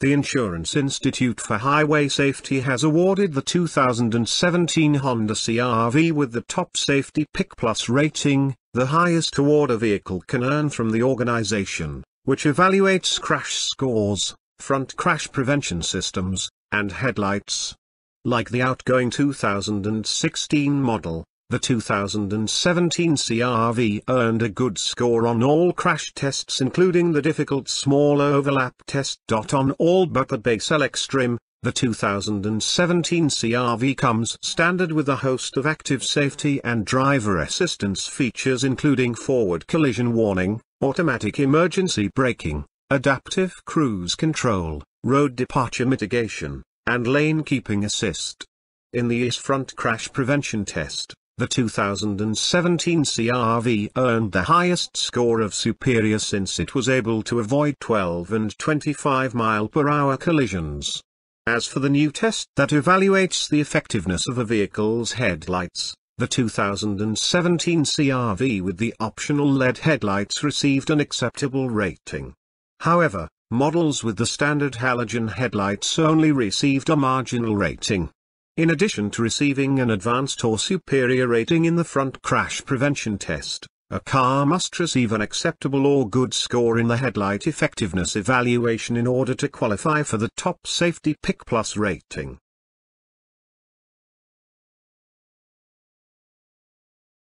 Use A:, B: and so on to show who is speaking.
A: The Insurance Institute for Highway Safety has awarded the 2017 Honda CR-V with the top Safety Pick Plus rating, the highest award a vehicle can earn from the organization, which evaluates crash scores, front crash prevention systems, and headlights. Like the outgoing 2016 model, the 2017 CR-V earned a good score on all crash tests including the difficult small overlap test. On all but the base LX trim, the 2017 CR-V comes standard with a host of active safety and driver assistance features including forward collision warning, automatic emergency braking, adaptive cruise control, road departure mitigation, and lane keeping assist. In the IIHS front crash prevention test, the 2017 CR-V earned the highest score of superior since it was able to avoid 12 and 25 mile per hour collisions. As for the new test that evaluates the effectiveness of a vehicle's headlights, the 2017 CR-V with the optional LED headlights received an acceptable rating. However, models with the standard halogen headlights only received a marginal rating. In addition to receiving an advanced or superior rating in the front crash prevention test, a car must receive an acceptable or good score in the headlight effectiveness evaluation in order to qualify for the top safety pick plus rating.